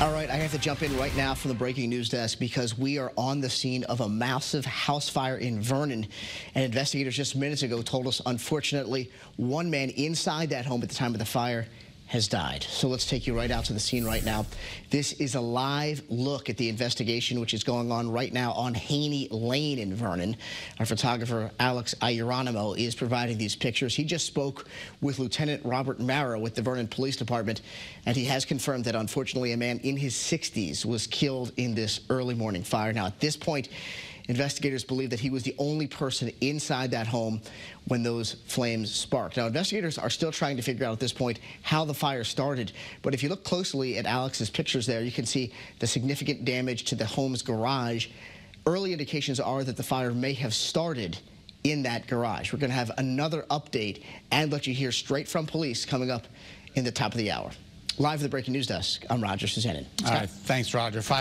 All right, I have to jump in right now from the breaking news desk because we are on the scene of a massive house fire in Vernon. And investigators just minutes ago told us, unfortunately, one man inside that home at the time of the fire has died. So let's take you right out to the scene right now. This is a live look at the investigation, which is going on right now on Haney Lane in Vernon. Our photographer, Alex Ieronimo, is providing these pictures. He just spoke with Lieutenant Robert Mara with the Vernon Police Department, and he has confirmed that, unfortunately, a man in his 60s was killed in this early morning fire. Now, at this point, Investigators believe that he was the only person inside that home when those flames sparked. Now, investigators are still trying to figure out at this point how the fire started. But if you look closely at Alex's pictures there, you can see the significant damage to the home's garage. Early indications are that the fire may have started in that garage. We're going to have another update and let you hear straight from police coming up in the top of the hour. Live at the breaking news desk, I'm Roger Susanin. All right, thanks, Roger. Five